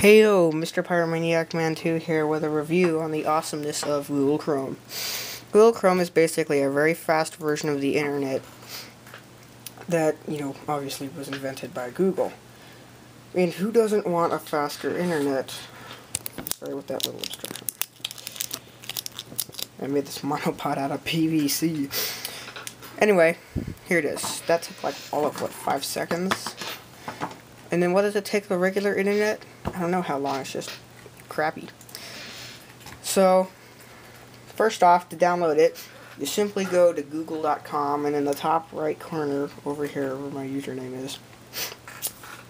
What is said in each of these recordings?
Heyo, Mr. Pyromaniac Man 2 here with a review on the awesomeness of Google Chrome. Google Chrome is basically a very fast version of the internet that, you know, obviously was invented by Google. And who doesn't want a faster internet? Sorry with that little obstruction. I made this monopod out of PVC. Anyway, here it is. That took like all of, what, five seconds? And then what does it take the regular internet? I don't know how long, it's just crappy. So, first off, to download it, you simply go to google.com and in the top right corner over here where my username is,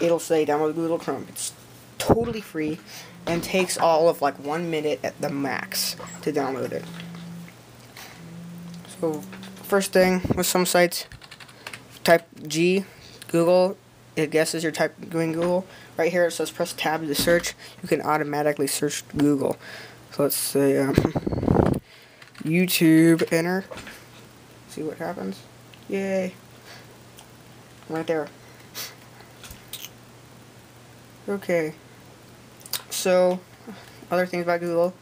it'll say download Google Chrome. It's totally free and takes all of like one minute at the max to download it. So, first thing with some sites, type G, Google, it guesses you're typing Google. Right here it says press tab to search. You can automatically search Google. So let's say um, YouTube, enter. See what happens. Yay. Right there. Okay. So, other things about Google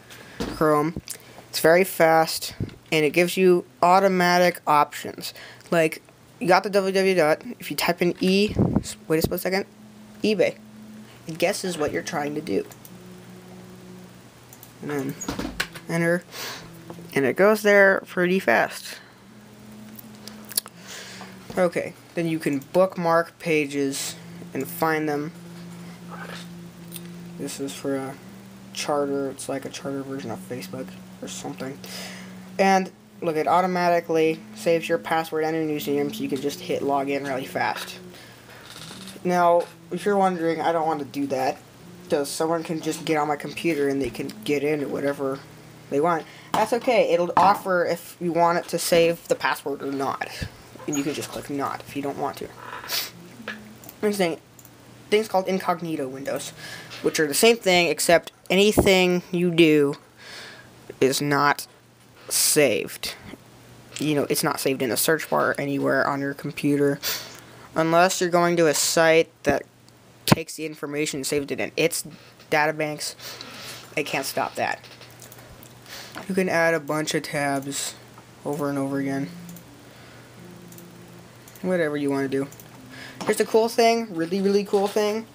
Chrome. It's very fast and it gives you automatic options. Like you got the www dot. If you type in e, wait a split second, eBay. It guesses what you're trying to do. And then enter, and it goes there pretty fast. Okay, then you can bookmark pages and find them. This is for a charter. It's like a charter version of Facebook or something. And look, it automatically saves your password and your username so you can just hit login really fast. Now, if you're wondering, I don't want to do that because someone can just get on my computer and they can get in whatever they want. That's okay. It'll offer if you want it to save the password or not. And you can just click not if you don't want to. Thing, things called incognito windows, which are the same thing except anything you do is not saved. You know, it's not saved in a search bar anywhere on your computer. Unless you're going to a site that takes the information and saves it in its databanks, it can't stop that. You can add a bunch of tabs over and over again. Whatever you want to do. Here's the cool thing, really, really cool thing.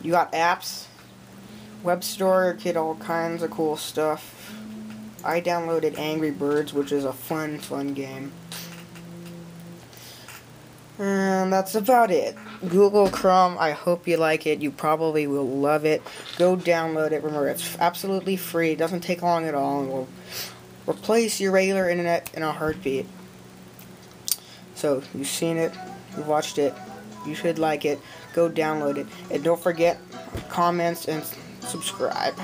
You got apps, web store, get all kinds of cool stuff. I downloaded Angry Birds, which is a fun, fun game. And that's about it. Google Chrome, I hope you like it. You probably will love it. Go download it. Remember, it's absolutely free. It doesn't take long at all. And will replace your regular internet in a heartbeat. So, you've seen it. You've watched it. You should like it. Go download it. And don't forget, comments and subscribe.